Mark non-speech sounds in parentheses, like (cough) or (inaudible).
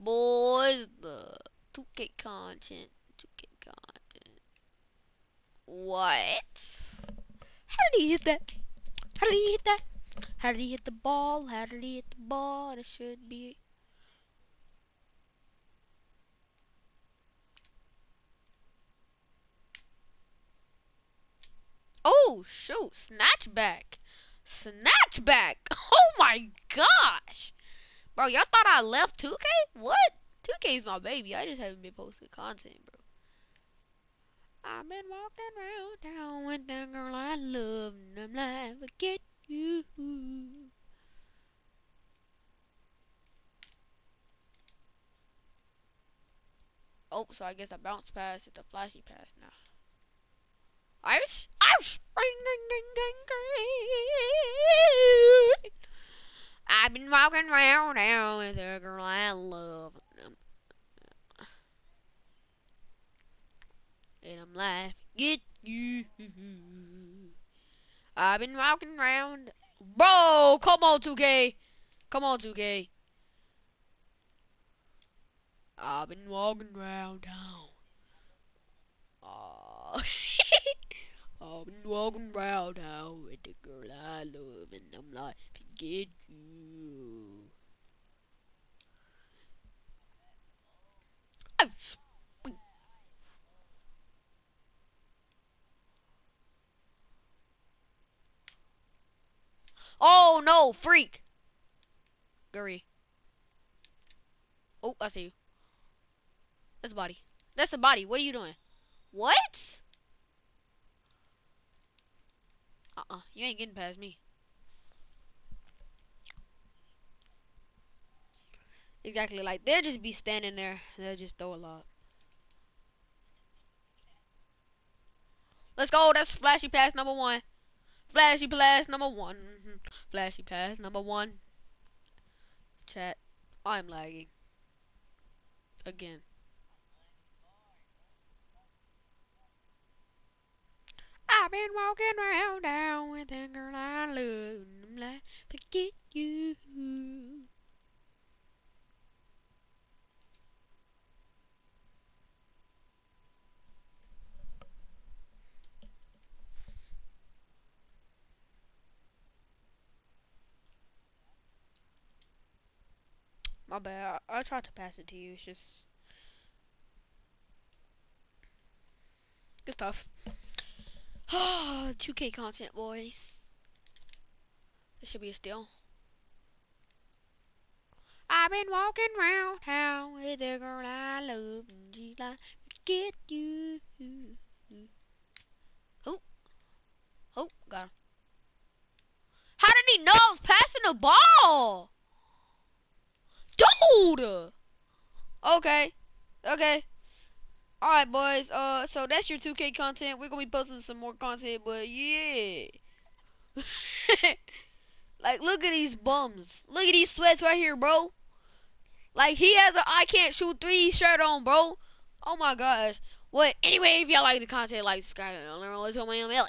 Boys, the 2K content. 2K content. What? How did he hit that? How did he hit that? How did he hit the ball? How did he hit the ball? It should be. Oh, shoot. Snatchback. Snatchback. (laughs) Oh my gosh. Bro, y'all thought I left 2K? What? 2K is my baby. I just haven't been posting content, bro. I've been walking around town with the girl I love, and I'm like, forget you. Oh, so I guess I bounced past it, the flashy pass now. Irish? Irish! I've been walking around town with a girl I love. And I'm laughing, get you. I've been walking around. Bro, come on, 2K. Come on, 2K. I've been walking around town. Aww. (laughs) I've been walking around town with the girl I love, and I'm like, forget you. Oh, Oh no, freak! Gurry. Oh, I see you. That's a body. That's a body. What are you doing? What? Uh-uh. You ain't getting past me. Exactly. Like, they'll just be standing there. They'll just throw a lot. Let's go. That's flashy pass number one. Flashy pass number one. Flashy pass number one. Chat. I'm lagging. Again. I've been walking around down with a girl I love. And I'm like, forget you. My bad. I, I tried to pass it to you. It's just. Good stuff. 2K content, boys. This should be a steal. I've been walking round town with a girl I love, and she's like, get you. Oh, oh, got him. How did he know I was passing the ball? Okay. Okay. Alright, boys. Uh, so that's your 2K content. We're gonna be posting some more content, but yeah. (laughs) like, look at these bums. Look at these sweats right here, bro. Like, he has a I can't shoot three shirt on, bro. Oh my gosh. What? anyway, if y'all like the content, like, subscribe, and learn more. Let's go, man.